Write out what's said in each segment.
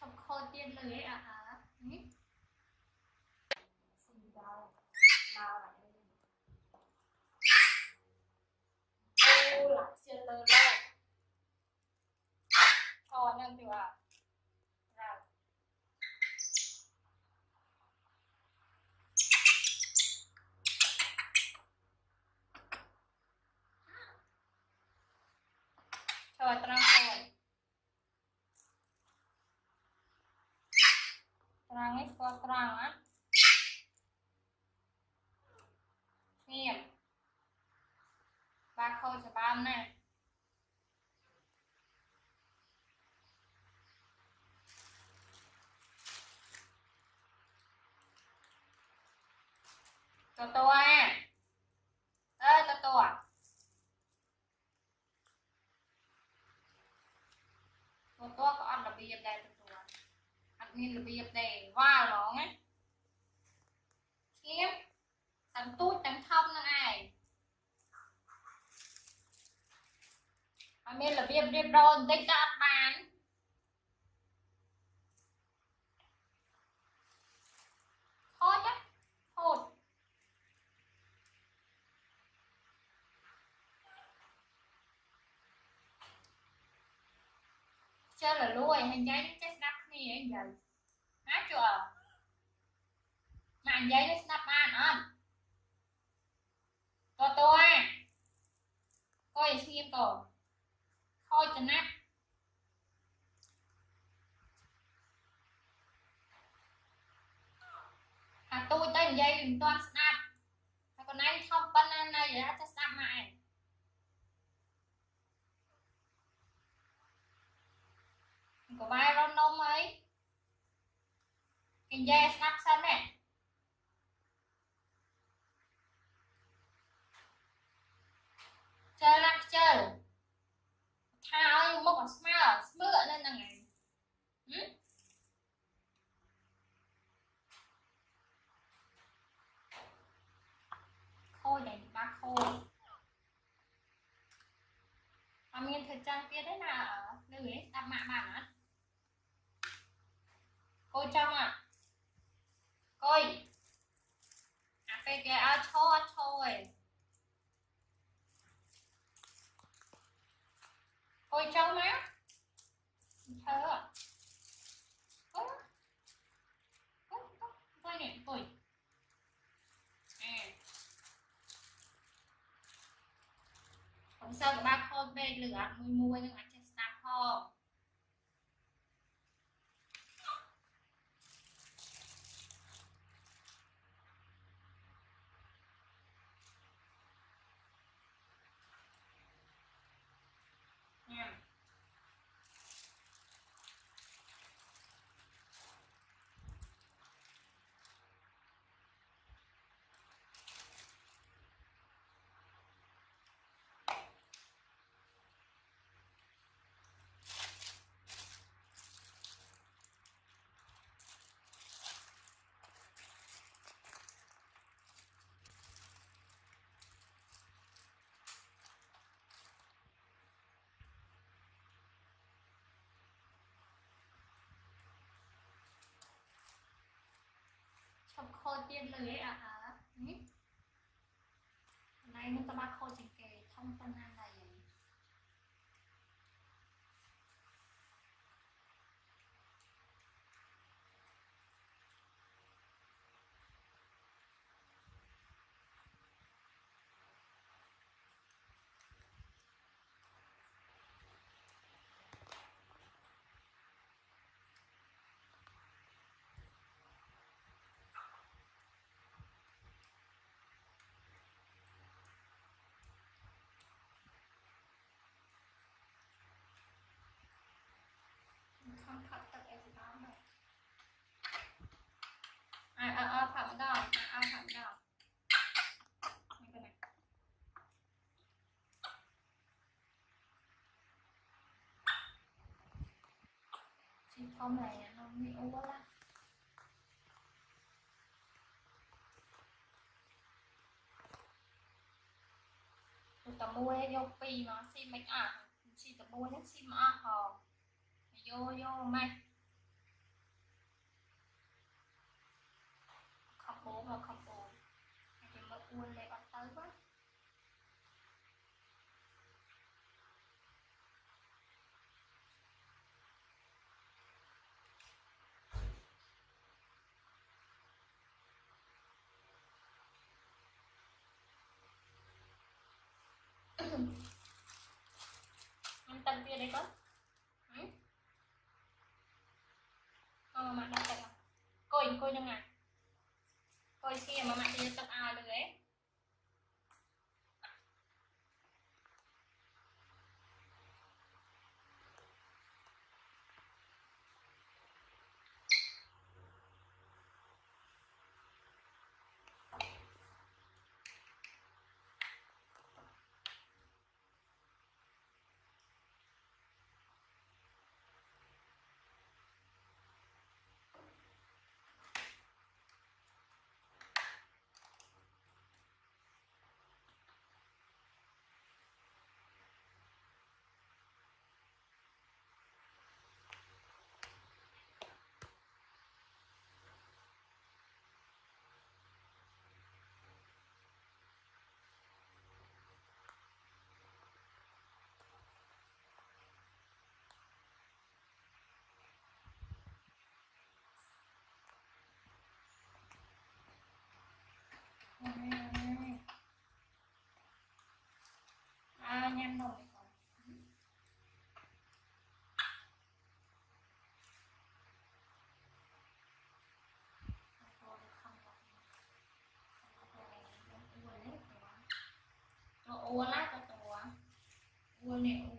ชอบโคตรเย็นเลยอ่ะฮะខូចសម្បើមណាស់តតអាអើតតអាតតក៏អត់របៀបដែរតតអត់មានរបៀបទេវ៉ាឡងណារៀបរយបន្តិចក៏អត់បានខូចណាខូចចេះលលួយហើយនិយាយនឹងចេះស្ដាប់គ្នាអីនិយាយណាជួមកនិយាយនឹងស្ដាប់បានអត់ក៏តោអាក៏ឲ្យស្ងៀមក៏ចនៈអាទូចទៅនិយាយមិនទាន់ស្ដាប់ហើយកូនឯងខំប៉ុណ្ណានៅអាចស្ដាប់មកឯងក៏បាយរត់នំអីគេនិយាយស្ដាប់ thời trang kia đấy là ở nữ ấy đặt mạng bạn á cô trong à coi à cái cái áo thô áo thô ấy coi trong má thơ à កុំសើកបាក់ខោពេកឬអត់មួយមួយនឹងអត់ចេះស្ដាប់ផងខ្ញុំខូចទៀតលើឯអាហើនេះកន្លែងនឹងតបាក់ខូចជាងគេធំប៉ុណ្ណា ăn thẳng ra Này con này Chị không này không hiểu quá lắm tao mua vô pi mà xin mấy à xin tao mua hết xin mà hò vô vô mày មកខំអូនតែមកអួនលេអត់ទៅបងมันตันเปียได้ก็อืมเอามาดักกันก่อยก่อยยังไงកូនឈាមម៉ាក់ទៅយកទឹកឲ្យទៅហ៎ à nhanh rồi ua lát cho tù ua nè ua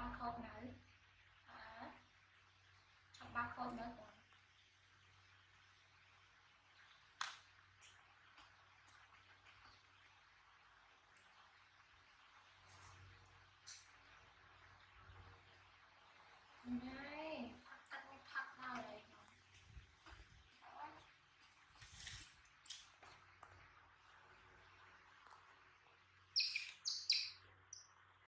បាល់ខោបនៅអឺបាល់ខោបនៅ